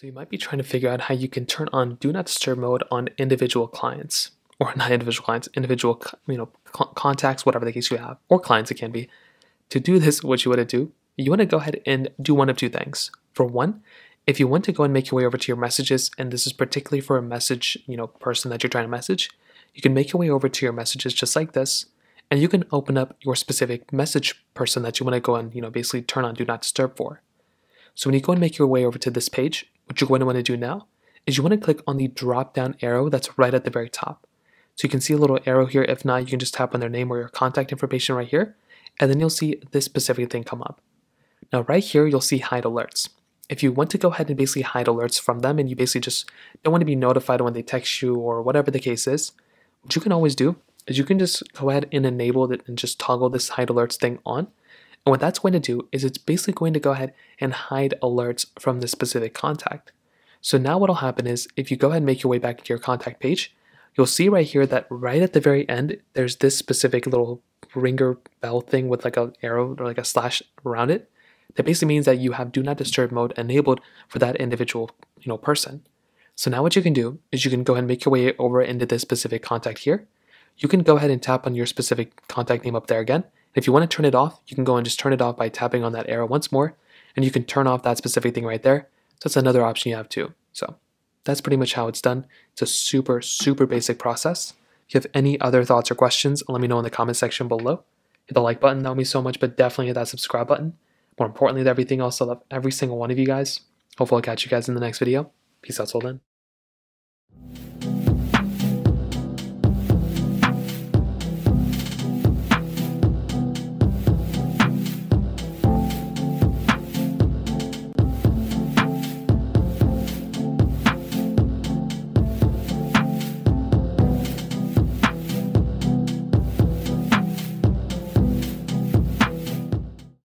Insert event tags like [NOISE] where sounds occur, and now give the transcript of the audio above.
So you might be trying to figure out how you can turn on do not disturb mode on individual clients or [LAUGHS] not individual clients, individual you know contacts, whatever the case you have, or clients it can be. To do this, what you want to do, you want to go ahead and do one of two things. For one, if you want to go and make your way over to your messages, and this is particularly for a message, you know, person that you're trying to message, you can make your way over to your messages just like this, and you can open up your specific message person that you want to go and, you know, basically turn on do not disturb for. So when you go and make your way over to this page, what you're going to want to do now is you want to click on the drop down arrow that's right at the very top. So you can see a little arrow here. If not, you can just tap on their name or your contact information right here, and then you'll see this specific thing come up. Now right here, you'll see hide alerts. If you want to go ahead and basically hide alerts from them and you basically just don't want to be notified when they text you or whatever the case is, what you can always do is you can just go ahead and enable it and just toggle this hide alerts thing on and what that's going to do is it's basically going to go ahead and hide alerts from this specific contact. So now what'll happen is if you go ahead and make your way back to your contact page, you'll see right here that right at the very end, there's this specific little ringer bell thing with like an arrow or like a slash around it. That basically means that you have do not disturb mode enabled for that individual, you know, person. So now what you can do is you can go ahead and make your way over into this specific contact here. You can go ahead and tap on your specific contact name up there again, if you want to turn it off, you can go and just turn it off by tapping on that arrow once more, and you can turn off that specific thing right there. So that's another option you have too. So that's pretty much how it's done. It's a super, super basic process. If you have any other thoughts or questions, let me know in the comment section below. Hit the like button, that would mean so much, but definitely hit that subscribe button. More importantly than everything else, I love every single one of you guys. Hopefully I'll catch you guys in the next video. Peace out till then.